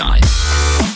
outside.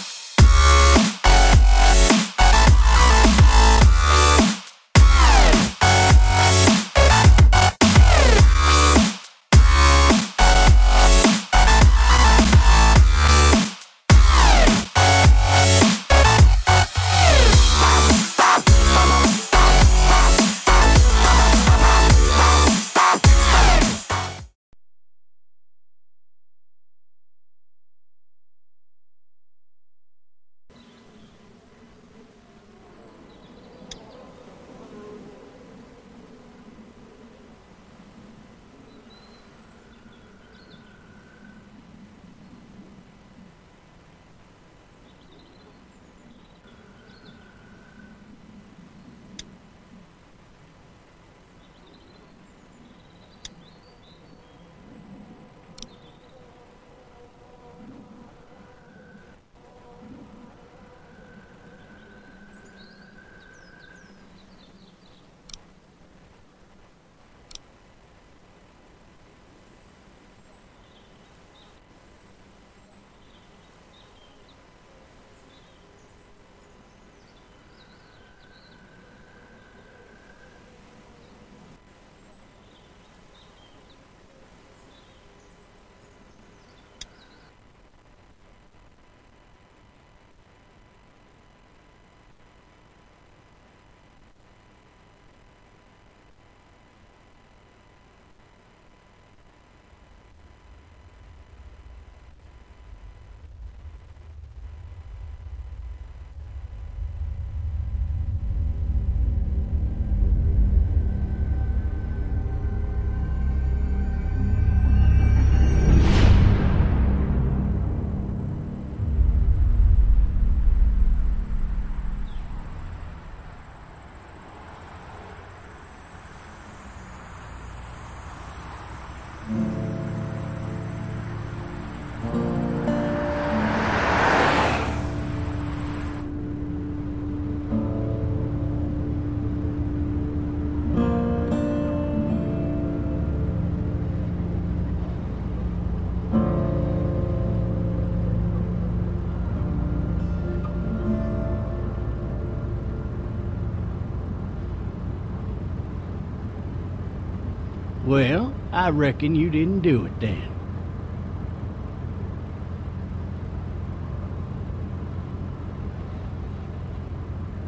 Well, I reckon you didn't do it then.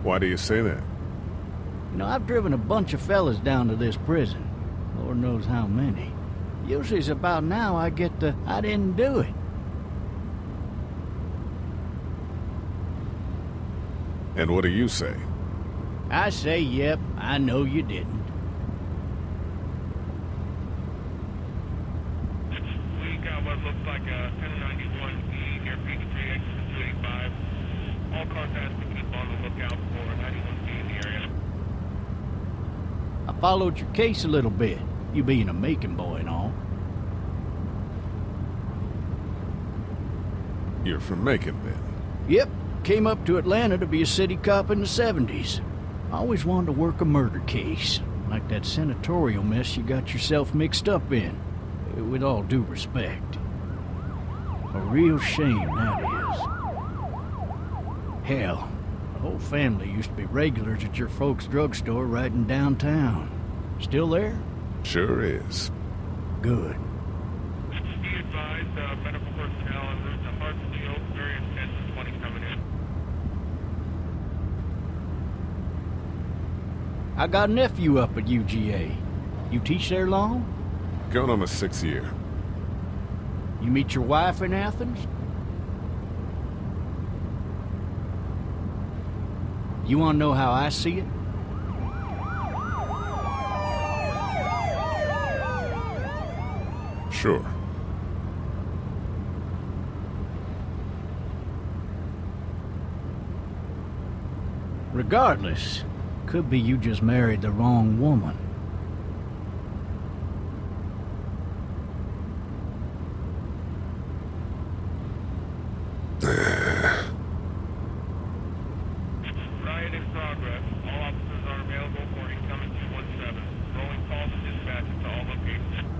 Why do you say that? You know, I've driven a bunch of fellas down to this prison. Lord knows how many. Usually it's about now I get the, I didn't do it. And what do you say? I say, yep, I know you didn't. We got what looks like a 1091E near Peachtree, exit 285. All cars has to keep on the lookout for 91B in the area. I followed your case a little bit, you being a Macon boy and all. You're from Macon, then. Yep, came up to Atlanta to be a city cop in the 70s. I always wanted to work a murder case, like that senatorial mess you got yourself mixed up in. With all due respect. A real shame, that is. Hell, the whole family used to be regulars at your folks' drugstore right in downtown. Still there? Sure is. Good. Be advised, uh, medical personnel en route to Hartsfield, very intensive 20 coming in. I got a nephew up at UGA. You teach there long? Going on my sixth year. You meet your wife in Athens? You want to know how I see it? Sure. Regardless, could be you just married the wrong woman. Riot in progress. All officers are available for incoming 217. Rolling calls and dispatches to all locations.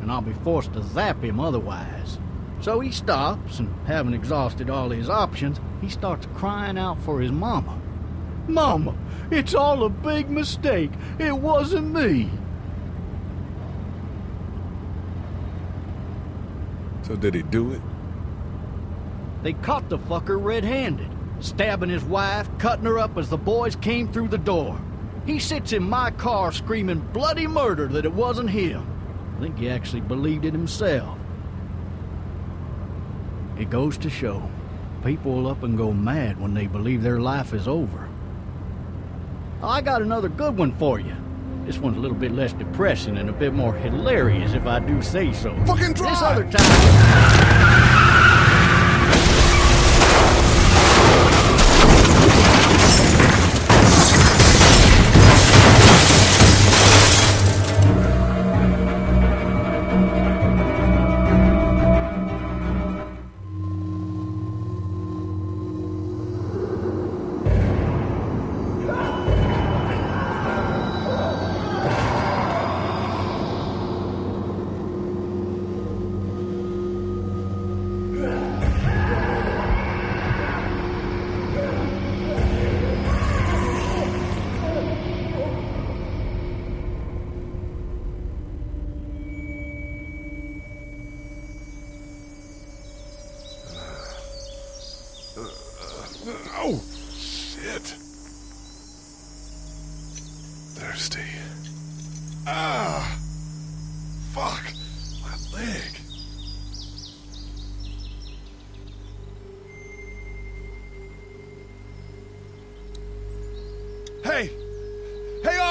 and I'll be forced to zap him otherwise. So he stops, and having exhausted all his options, he starts crying out for his mama. Mama, it's all a big mistake. It wasn't me. So did he do it? They caught the fucker red-handed, stabbing his wife, cutting her up as the boys came through the door. He sits in my car screaming bloody murder that it wasn't him. I think he actually believed it himself. It goes to show, people will up and go mad when they believe their life is over. I got another good one for you. This one's a little bit less depressing and a bit more hilarious, if I do say so. Fucking This other time.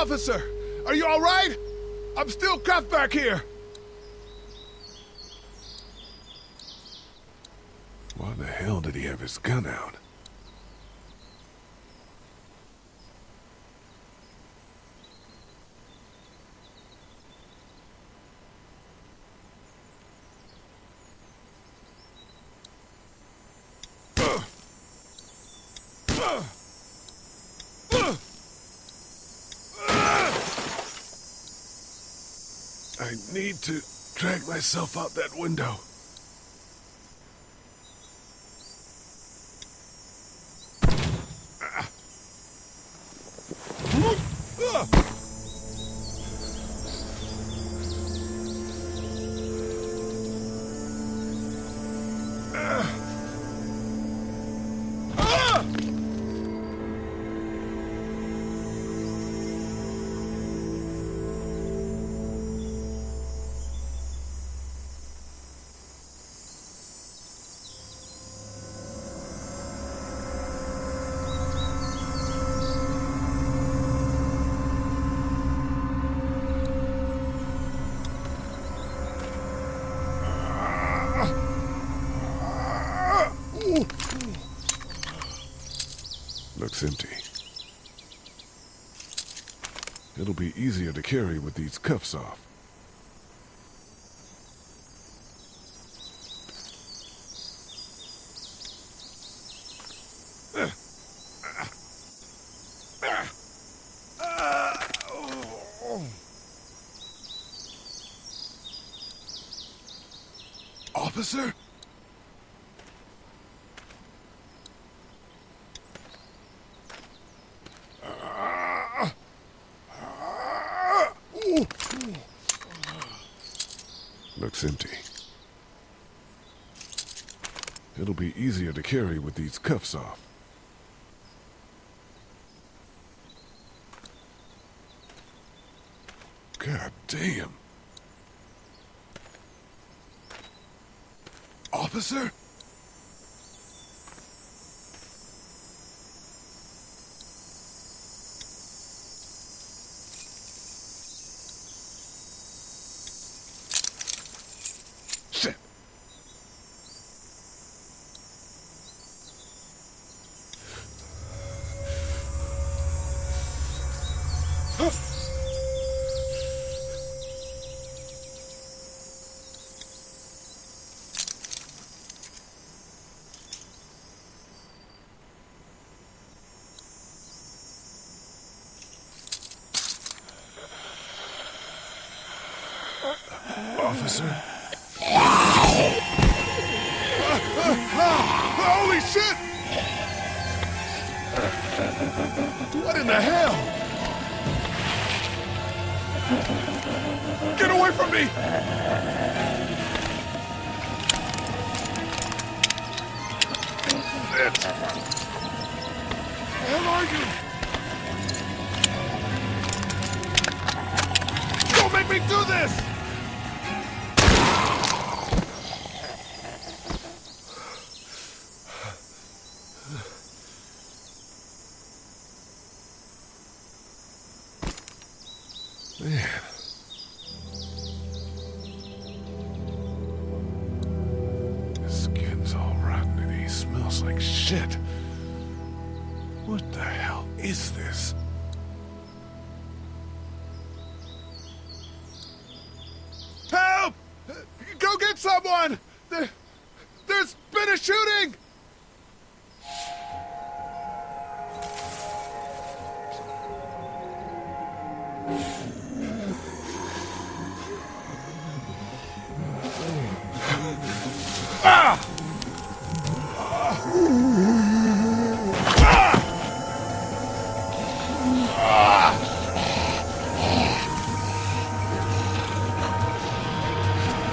Officer! Are you all right? I'm still cuffed back here. Why the hell did he have his gun out? I need to drag myself out that window. Looks be easier to carry with these cuffs off. It'll be easier to carry with these cuffs off. God damn. Officer? officer? Shit! Where are you? Don't make me do this! Is this? Help! Go get someone! There, there's been a shooting!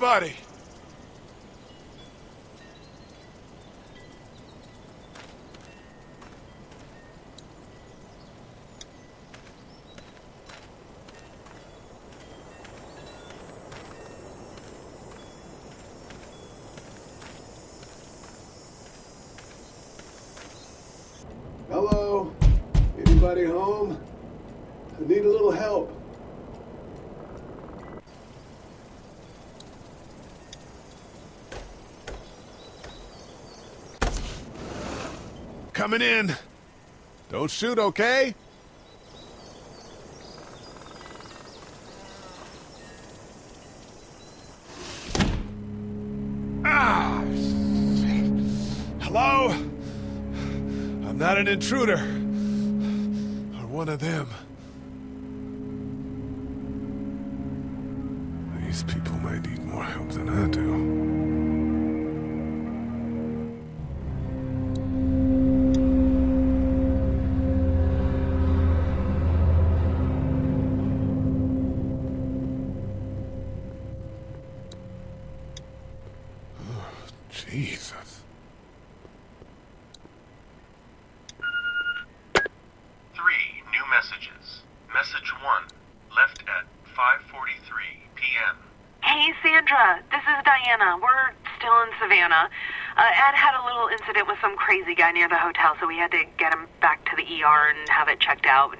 Anybody? Coming in. Don't shoot, okay? Ah! Hello? I'm not an intruder. Or one of them. Jesus. Three new messages. Message one, left at 5:43 p.m. Hey, Sandra. This is Diana. We're still in Savannah. Uh, Ed had a little incident with some crazy guy near the hotel, so we had to get him back to the ER and have it checked out.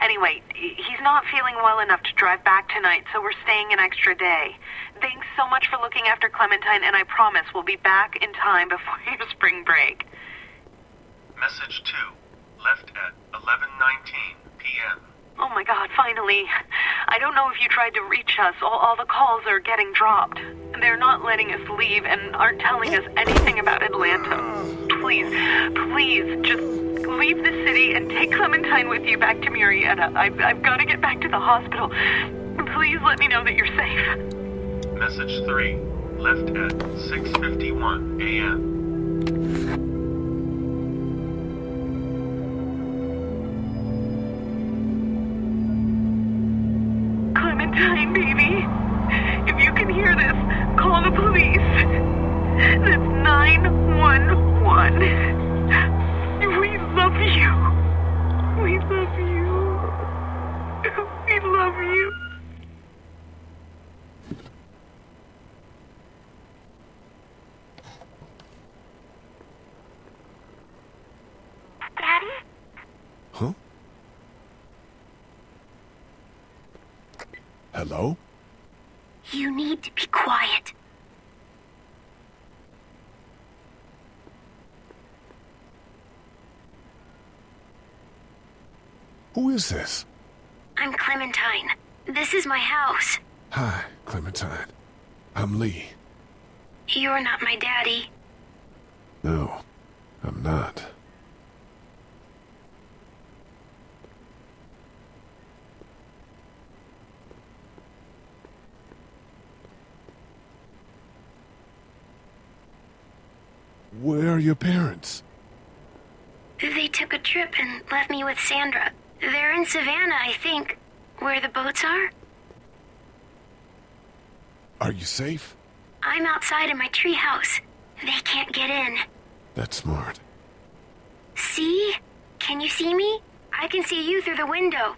Anyway, he's not feeling well enough to drive back tonight, so we're staying an extra day. Thanks so much for looking after Clementine, and I promise we'll be back in time before your spring break. Message two, left at 11:19 p.m. Oh my god, finally. I don't know if you tried to reach us. All, all the calls are getting dropped. They're not letting us leave and aren't telling us anything about Atlanta. Please, please, just leave the city and take Clementine with you back to Marietta. I've, I've got to get back to the hospital. Please let me know that you're safe. Message three, left at 6:51 a.m. Who is this? I'm Clementine. This is my house. Hi, Clementine. I'm Lee. You're not my daddy. No, I'm not. Where are your parents? They took a trip and left me with Sandra. They're in Savannah, I think. Where the boats are? Are you safe? I'm outside in my treehouse. They can't get in. That's smart. See? Can you see me? I can see you through the window.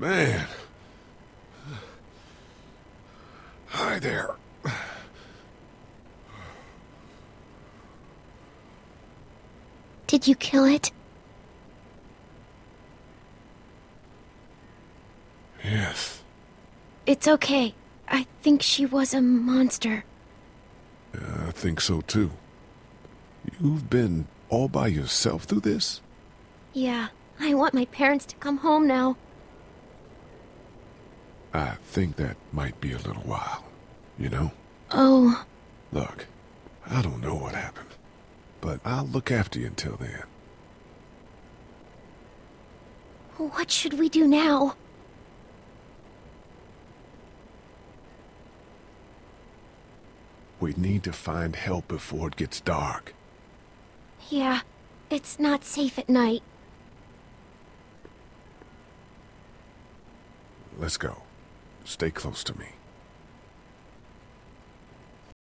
Man. Hi there. Did you kill it? Yes. It's okay. I think she was a monster. Yeah, I think so too. You've been all by yourself through this? Yeah, I want my parents to come home now. I think that might be a little while. You know? Oh, Look, I don't know what happened, but I'll look after you until then. what should we do now? We need to find help before it gets dark. Yeah, it's not safe at night. Let's go. Stay close to me.